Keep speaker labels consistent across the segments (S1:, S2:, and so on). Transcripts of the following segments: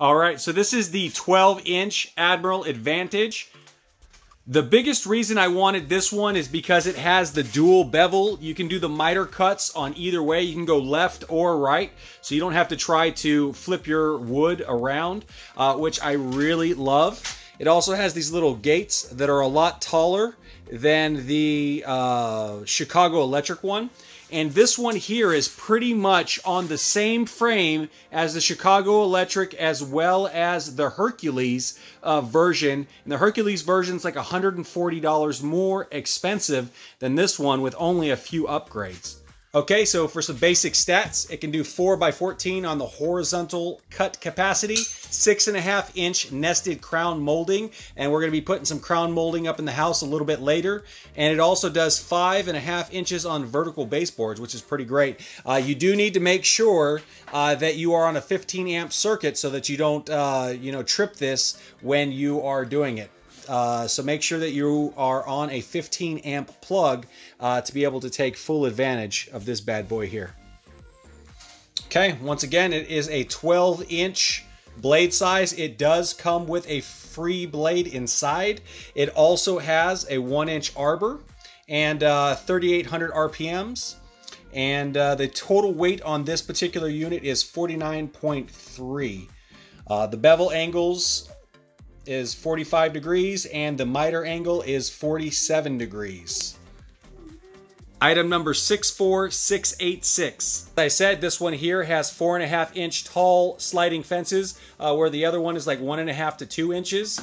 S1: All right, so this is the 12 inch Admiral Advantage. The biggest reason I wanted this one is because it has the dual bevel. You can do the miter cuts on either way. You can go left or right, so you don't have to try to flip your wood around, uh, which I really love. It also has these little gates that are a lot taller than the uh, Chicago Electric one. And this one here is pretty much on the same frame as the Chicago Electric as well as the Hercules uh, version. And the Hercules version is like $140 more expensive than this one with only a few upgrades. Okay, so for some basic stats, it can do 4 by 14 on the horizontal cut capacity, 6.5 inch nested crown molding, and we're going to be putting some crown molding up in the house a little bit later. And it also does 5.5 inches on vertical baseboards, which is pretty great. Uh, you do need to make sure uh, that you are on a 15 amp circuit so that you don't, uh, you know, trip this when you are doing it. Uh, so make sure that you are on a 15 amp plug uh, to be able to take full advantage of this bad boy here. Okay, once again, it is a 12 inch blade size. It does come with a free blade inside. It also has a one inch arbor and uh, 3,800 RPMs. And uh, the total weight on this particular unit is 49.3. Uh, the bevel angles is 45 degrees and the miter angle is 47 degrees. Item number 64686. As I said, this one here has four and a half inch tall sliding fences, uh, where the other one is like one and a half to two inches.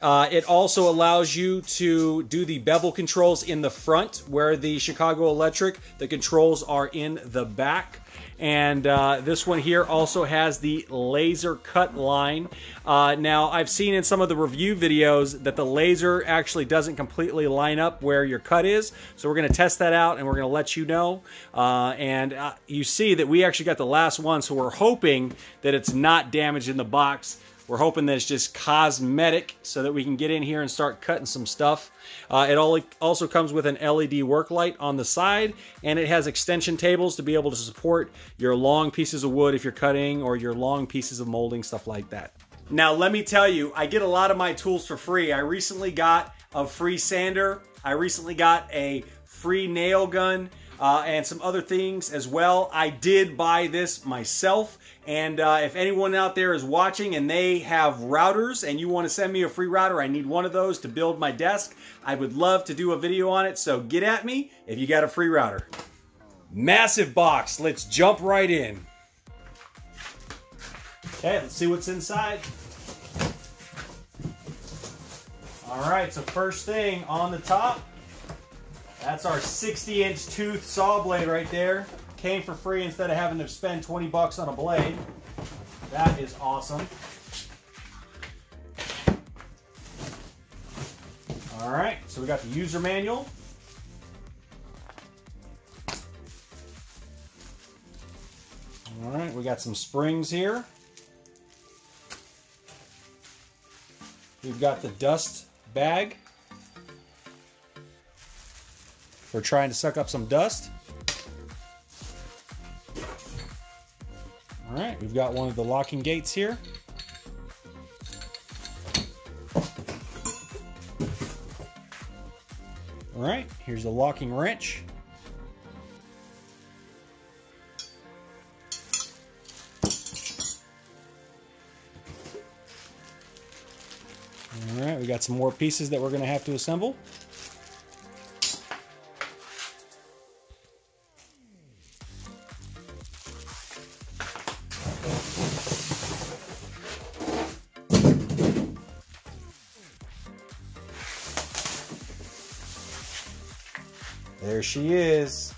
S1: Uh, it also allows you to do the bevel controls in the front, where the Chicago Electric, the controls are in the back. And uh, this one here also has the laser cut line. Uh, now, I've seen in some of the review videos that the laser actually doesn't completely line up where your cut is. So we're going to test that out and we're going to let you know. Uh, and uh, you see that we actually got the last one. So we're hoping that it's not damaged in the box. We're hoping that it's just cosmetic so that we can get in here and start cutting some stuff. Uh, it also comes with an LED work light on the side, and it has extension tables to be able to support your long pieces of wood if you're cutting or your long pieces of molding, stuff like that. Now, let me tell you, I get a lot of my tools for free. I recently got a free sander. I recently got a free nail gun uh, and some other things as well. I did buy this myself. And uh, if anyone out there is watching and they have routers and you want to send me a free router, I need one of those to build my desk. I would love to do a video on it. So get at me if you got a free router. Massive box. Let's jump right in. Okay, let's see what's inside. All right, so first thing on the top, that's our 60 inch tooth saw blade right there. Came for free instead of having to spend 20 bucks on a blade. That is awesome. All right, so we got the user manual. All right, we got some springs here. We've got the dust bag. We're trying to suck up some dust. All right, we've got one of the locking gates here. All right, here's the locking wrench. All right, we got some more pieces that we're going to have to assemble. She is.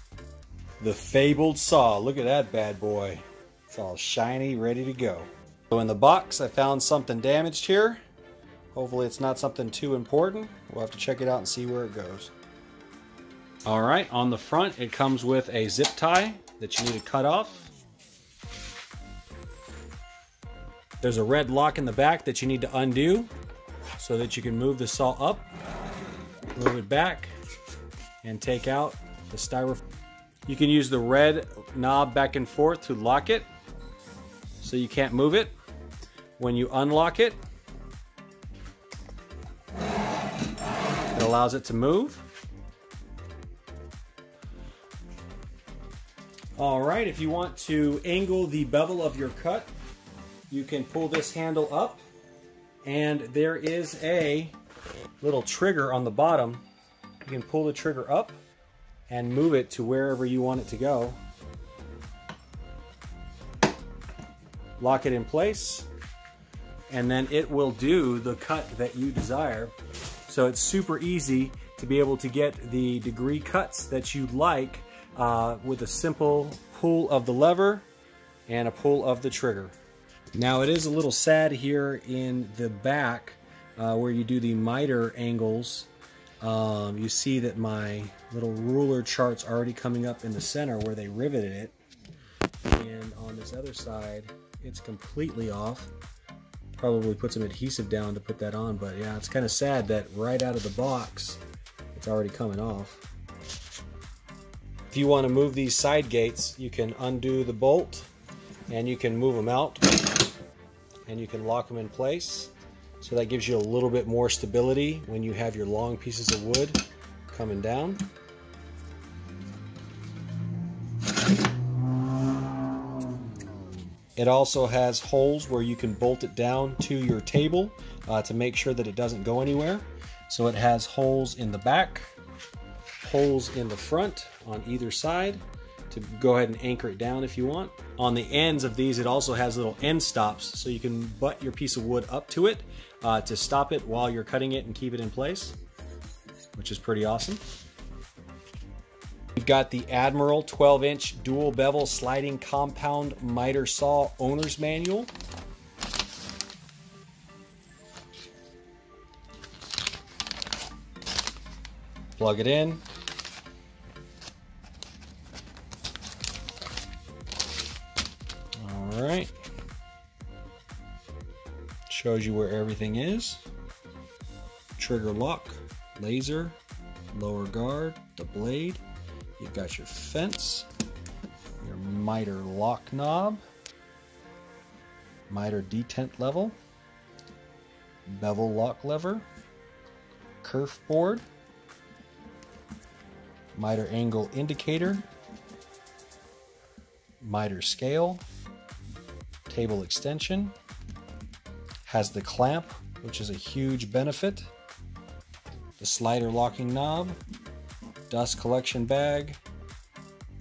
S1: The fabled saw. Look at that bad boy. It's all shiny, ready to go. So in the box, I found something damaged here. Hopefully it's not something too important. We'll have to check it out and see where it goes. All right, on the front, it comes with a zip tie that you need to cut off. There's a red lock in the back that you need to undo so that you can move the saw up, move it back, and take out the styrofoam. You can use the red knob back and forth to lock it so you can't move it. When you unlock it, it allows it to move. All right, if you want to angle the bevel of your cut, you can pull this handle up and there is a little trigger on the bottom. You can pull the trigger up and move it to wherever you want it to go. Lock it in place and then it will do the cut that you desire. So it's super easy to be able to get the degree cuts that you like uh, with a simple pull of the lever and a pull of the trigger. Now it is a little sad here in the back uh, where you do the miter angles. Um, you see that my little ruler chart's already coming up in the center where they riveted it. And on this other side, it's completely off. Probably put some adhesive down to put that on, but yeah, it's kind of sad that right out of the box, it's already coming off. If you want to move these side gates, you can undo the bolt and you can move them out and you can lock them in place. So that gives you a little bit more stability when you have your long pieces of wood coming down. It also has holes where you can bolt it down to your table uh, to make sure that it doesn't go anywhere. So it has holes in the back, holes in the front on either side to go ahead and anchor it down if you want. On the ends of these, it also has little end stops so you can butt your piece of wood up to it uh, to stop it while you're cutting it and keep it in place, which is pretty awesome. We've got the Admiral 12 inch dual bevel sliding compound miter saw owner's manual. Plug it in. Shows you where everything is. Trigger lock, laser, lower guard, the blade, You've got your fence, your miter lock knob, miter detent level, bevel lock lever, kerf board, miter angle indicator, miter scale, table extension, has the clamp, which is a huge benefit, the slider locking knob, dust collection bag,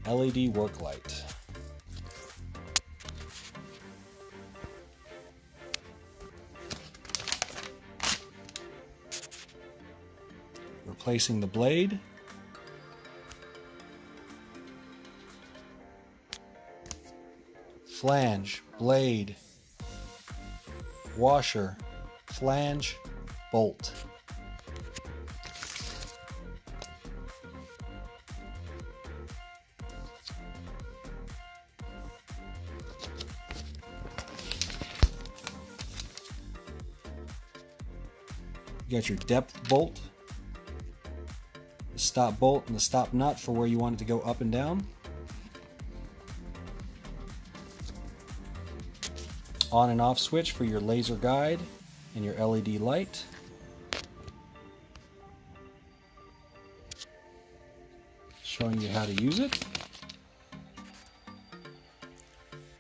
S1: LED work light. Replacing the blade. Flange, blade, washer, flange, bolt. You got your depth bolt, the stop bolt and the stop nut for where you want it to go up and down. On and off switch for your laser guide and your LED light. Showing you how to use it.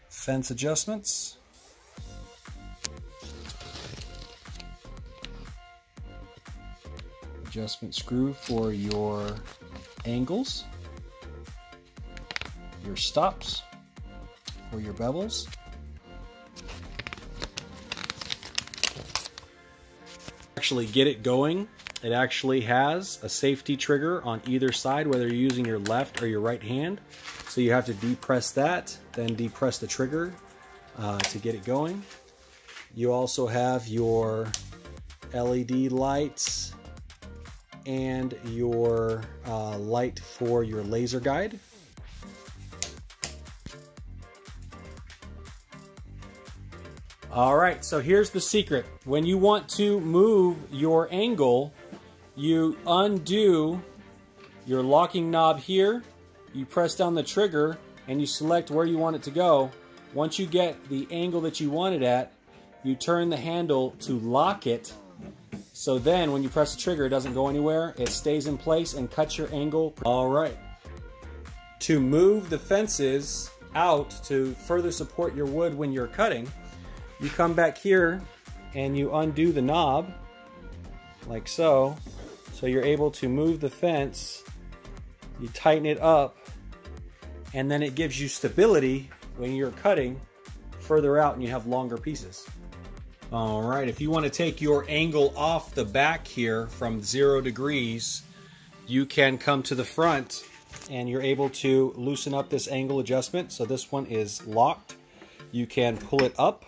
S1: Fence adjustments. adjustment screw for your angles, your stops for your bevels, actually get it going it actually has a safety trigger on either side whether you're using your left or your right hand so you have to depress that then depress the trigger uh, to get it going you also have your LED lights and your uh, light for your laser guide. All right, so here's the secret. When you want to move your angle, you undo your locking knob here, you press down the trigger, and you select where you want it to go. Once you get the angle that you want it at, you turn the handle to lock it. So then when you press the trigger, it doesn't go anywhere. It stays in place and cuts your angle. All right. To move the fences out to further support your wood when you're cutting, you come back here and you undo the knob like so. So you're able to move the fence, you tighten it up, and then it gives you stability when you're cutting further out and you have longer pieces. All right, if you want to take your angle off the back here from zero degrees, you can come to the front and you're able to loosen up this angle adjustment. So this one is locked. You can pull it up.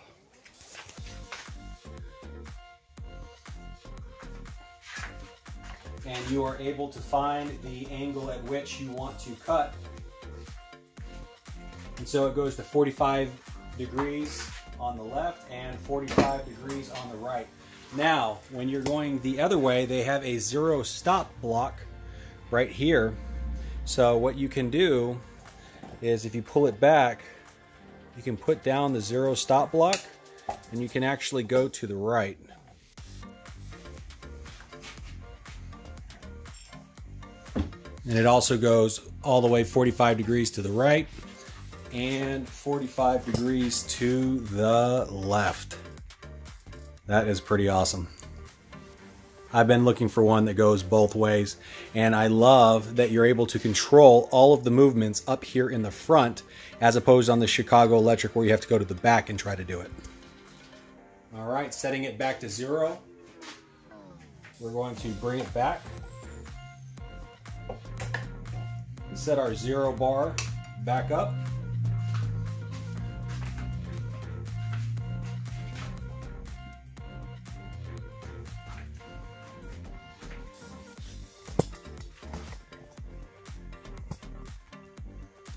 S1: You are able to find the angle at which you want to cut. And so it goes to 45 degrees on the left and 45 degrees on the right. Now, when you're going the other way, they have a zero stop block right here. So what you can do is if you pull it back, you can put down the zero stop block and you can actually go to the right. And it also goes all the way 45 degrees to the right and 45 degrees to the left. That is pretty awesome. I've been looking for one that goes both ways and I love that you're able to control all of the movements up here in the front as opposed on the Chicago Electric where you have to go to the back and try to do it. All right, setting it back to zero. We're going to bring it back. Set our zero bar back up.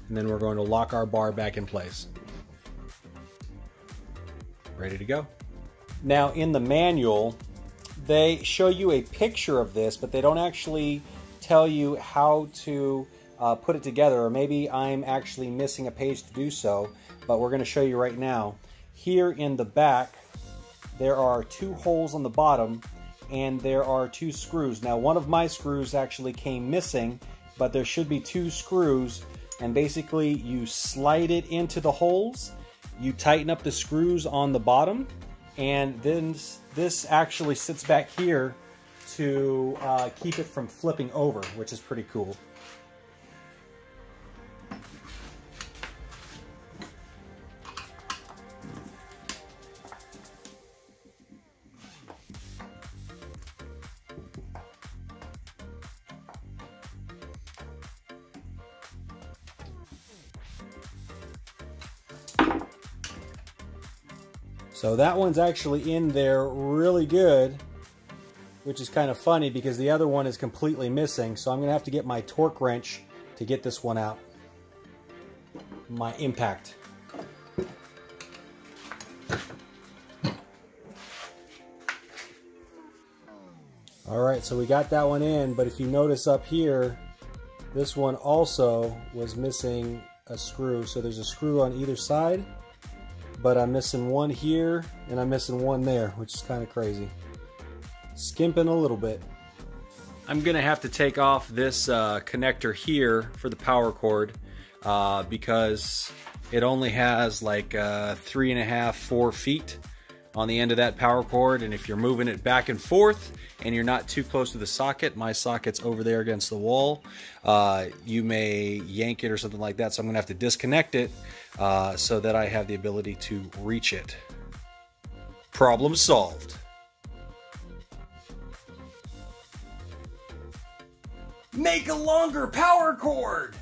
S1: and then we're going to lock our bar back in place. Ready to go. Now in the manual, they show you a picture of this, but they don't actually tell you how to uh, put it together, or maybe I'm actually missing a page to do so, but we're going to show you right now. Here in the back, there are two holes on the bottom, and there are two screws. Now, one of my screws actually came missing, but there should be two screws and basically you slide it into the holes, you tighten up the screws on the bottom, and then this actually sits back here to uh, keep it from flipping over, which is pretty cool. So that one's actually in there really good, which is kind of funny because the other one is completely missing. So I'm going to have to get my torque wrench to get this one out. My impact. All right, so we got that one in, but if you notice up here, this one also was missing a screw. So there's a screw on either side but I'm missing one here and I'm missing one there, which is kind of crazy. Skimping a little bit. I'm gonna have to take off this uh, connector here for the power cord uh, because it only has like uh, three and a half, four feet on the end of that power cord and if you're moving it back and forth and you're not too close to the socket my socket's over there against the wall uh, you may yank it or something like that so I'm gonna have to disconnect it uh, so that I have the ability to reach it. Problem solved. Make a longer power cord